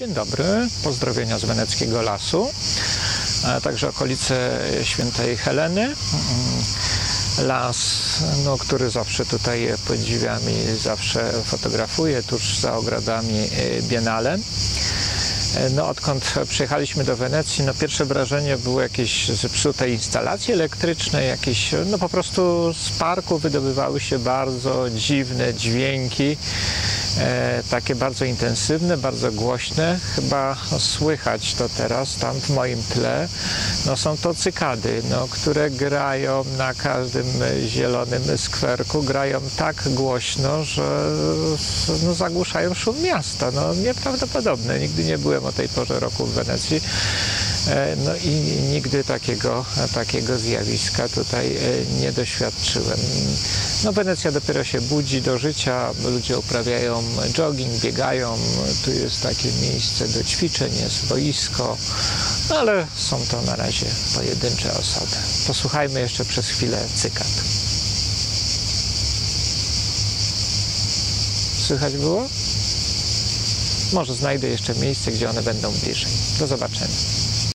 Dzień dobry, pozdrowienia z Weneckiego Lasu, także okolice Świętej Heleny. Mm, Las, no, który zawsze tutaj podziwiam i zawsze fotografuję tuż za ogrodami e, Biennale. E, No, odkąd przyjechaliśmy do Wenecji, no pierwsze wrażenie było jakieś zepsute instalacje elektryczne, jakieś, no po prostu z parku wydobywały się bardzo dziwne dźwięki, takie bardzo intensywne, bardzo głośne. Chyba słychać to teraz tam w moim tle. No, są to cykady, no, które grają na każdym e, zielonym skwerku, grają tak głośno, że no, zagłuszają szum miasta. No, nieprawdopodobne. Nigdy nie byłem o tej porze roku w Wenecji. E, No i nigdy takiego, takiego zjawiska tutaj e, nie doświadczyłem. No Wenecja dopiero się budzi do życia, ludzie uprawiają jogging, biegają, tu jest takie miejsce do ćwiczeń, jest boisko, no ale są to na razie pojedyncze osoby. Posłuchajmy jeszcze przez chwilę cykad. Słychać było? Może znajdę jeszcze miejsce, gdzie one będą bliżej. Do zobaczenia.